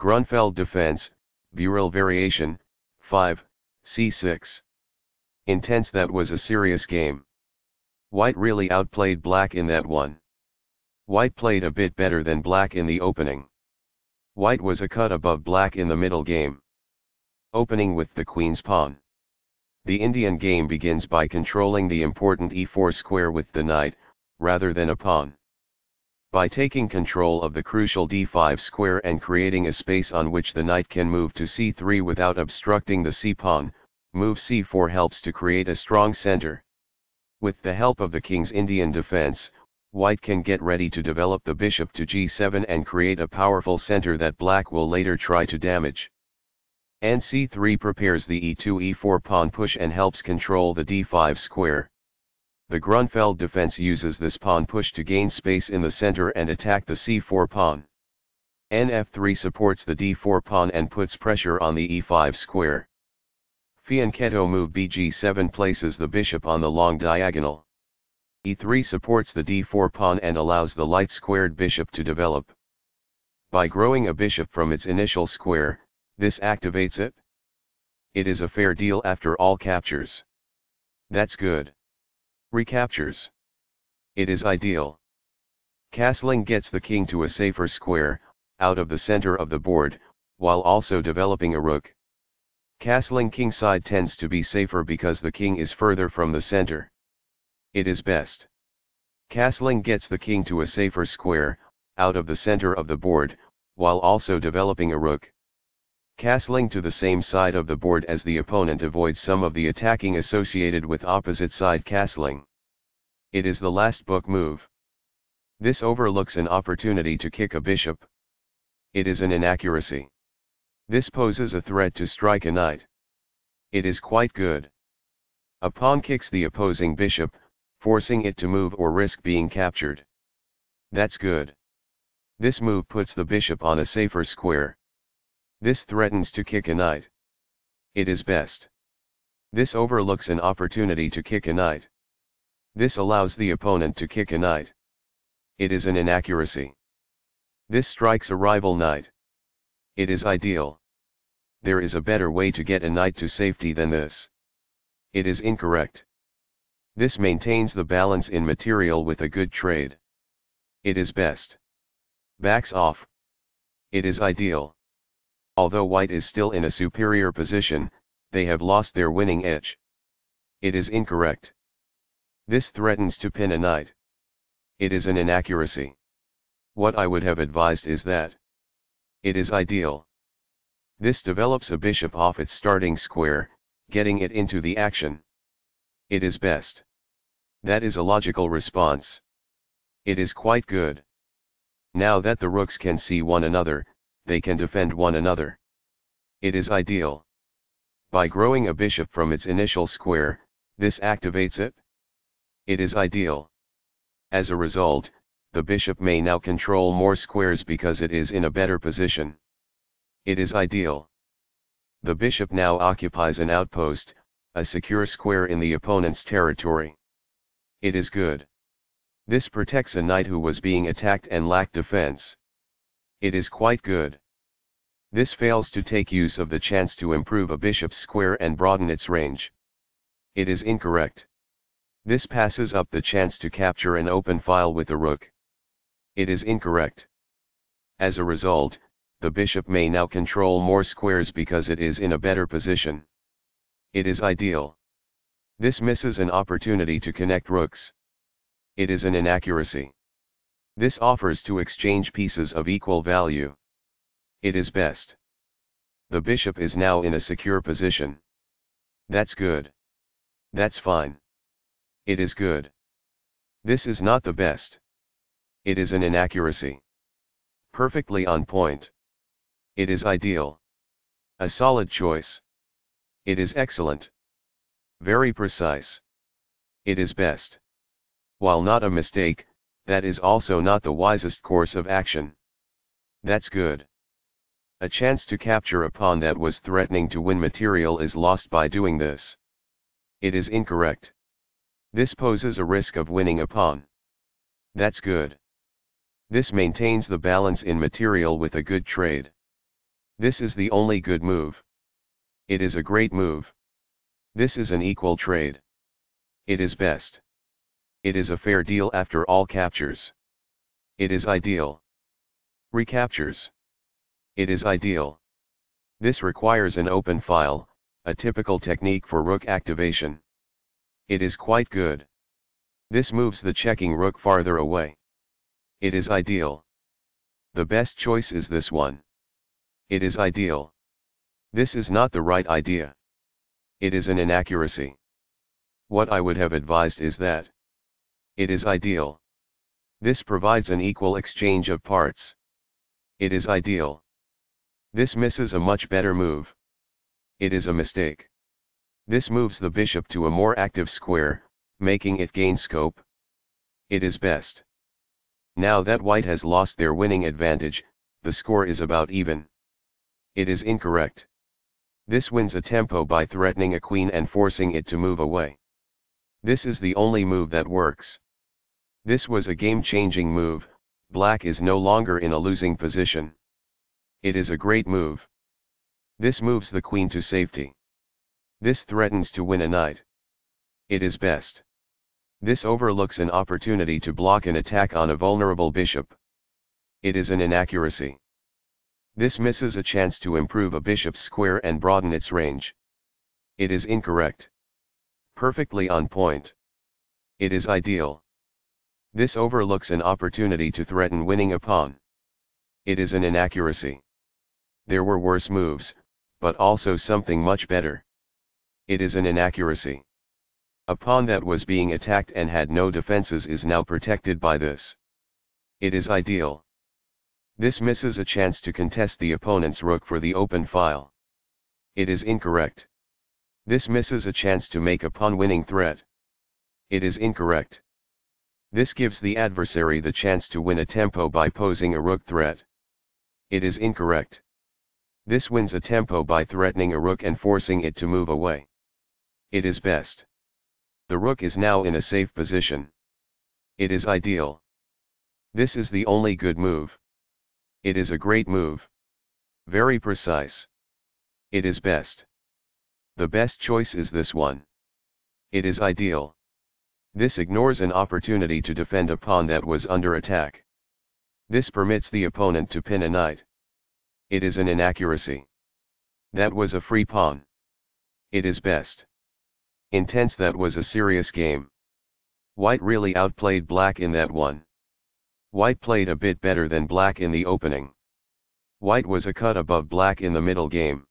Grunfeld defense, Burille variation, 5, c6. Intense that was a serious game. White really outplayed black in that one. White played a bit better than black in the opening. White was a cut above black in the middle game. Opening with the queen's pawn. The Indian game begins by controlling the important e4 square with the knight, rather than a pawn. By taking control of the crucial d5 square and creating a space on which the knight can move to c3 without obstructing the c-pawn, move c4 helps to create a strong center. With the help of the king's Indian defense, white can get ready to develop the bishop to g7 and create a powerful center that black will later try to damage. nc3 prepares the e2 e4 pawn push and helps control the d5 square. The Grunfeld defense uses this pawn push to gain space in the center and attack the c4 pawn. nf3 supports the d4 pawn and puts pressure on the e5 square. Fianchetto move bg7 places the bishop on the long diagonal. e3 supports the d4 pawn and allows the light squared bishop to develop. By growing a bishop from its initial square, this activates it. It is a fair deal after all captures. That's good. Recaptures. It is ideal. Castling gets the king to a safer square, out of the center of the board, while also developing a rook. Castling kingside tends to be safer because the king is further from the center. It is best. Castling gets the king to a safer square, out of the center of the board, while also developing a rook. Castling to the same side of the board as the opponent avoids some of the attacking associated with opposite side castling. It is the last book move. This overlooks an opportunity to kick a bishop. It is an inaccuracy. This poses a threat to strike a knight. It is quite good. A pawn kicks the opposing bishop, forcing it to move or risk being captured. That's good. This move puts the bishop on a safer square. This threatens to kick a knight. It is best. This overlooks an opportunity to kick a knight. This allows the opponent to kick a knight. It is an inaccuracy. This strikes a rival knight. It is ideal. There is a better way to get a knight to safety than this. It is incorrect. This maintains the balance in material with a good trade. It is best. Backs off. It is ideal. Although white is still in a superior position, they have lost their winning edge. It is incorrect. This threatens to pin a knight. It is an inaccuracy. What I would have advised is that. It is ideal. This develops a bishop off its starting square, getting it into the action. It is best. That is a logical response. It is quite good. Now that the rooks can see one another, they can defend one another. It is ideal. By growing a bishop from its initial square, this activates it. It is ideal. As a result, the bishop may now control more squares because it is in a better position. It is ideal. The bishop now occupies an outpost, a secure square in the opponent's territory. It is good. This protects a knight who was being attacked and lacked defense. It is quite good. This fails to take use of the chance to improve a bishop's square and broaden its range. It is incorrect. This passes up the chance to capture an open file with a rook. It is incorrect. As a result, the bishop may now control more squares because it is in a better position. It is ideal. This misses an opportunity to connect rooks. It is an inaccuracy. This offers to exchange pieces of equal value. It is best. The bishop is now in a secure position. That's good. That's fine. It is good. This is not the best. It is an inaccuracy. Perfectly on point. It is ideal. A solid choice. It is excellent. Very precise. It is best. While not a mistake, that is also not the wisest course of action. That's good. A chance to capture a pawn that was threatening to win material is lost by doing this. It is incorrect. This poses a risk of winning a pawn. That's good. This maintains the balance in material with a good trade. This is the only good move. It is a great move. This is an equal trade. It is best. It is a fair deal after all captures. It is ideal. Recaptures. It is ideal. This requires an open file, a typical technique for rook activation. It is quite good. This moves the checking rook farther away. It is ideal. The best choice is this one. It is ideal. This is not the right idea. It is an inaccuracy. What I would have advised is that. It is ideal. This provides an equal exchange of parts. It is ideal. This misses a much better move. It is a mistake. This moves the bishop to a more active square, making it gain scope. It is best. Now that white has lost their winning advantage, the score is about even. It is incorrect. This wins a tempo by threatening a queen and forcing it to move away. This is the only move that works. This was a game-changing move, black is no longer in a losing position. It is a great move. This moves the queen to safety. This threatens to win a knight. It is best. This overlooks an opportunity to block an attack on a vulnerable bishop. It is an inaccuracy. This misses a chance to improve a bishop's square and broaden its range. It is incorrect. Perfectly on point. It is ideal. This overlooks an opportunity to threaten winning a pawn. It is an inaccuracy. There were worse moves, but also something much better. It is an inaccuracy. A pawn that was being attacked and had no defenses is now protected by this. It is ideal. This misses a chance to contest the opponent's rook for the open file. It is incorrect. This misses a chance to make a pawn-winning threat. It is incorrect. This gives the adversary the chance to win a tempo by posing a rook threat. It is incorrect. This wins a tempo by threatening a rook and forcing it to move away. It is best. The rook is now in a safe position. It is ideal. This is the only good move. It is a great move. Very precise. It is best. The best choice is this one. It is ideal. This ignores an opportunity to defend a pawn that was under attack. This permits the opponent to pin a knight. It is an inaccuracy. That was a free pawn. It is best. Intense that was a serious game. White really outplayed black in that one. White played a bit better than black in the opening. White was a cut above black in the middle game.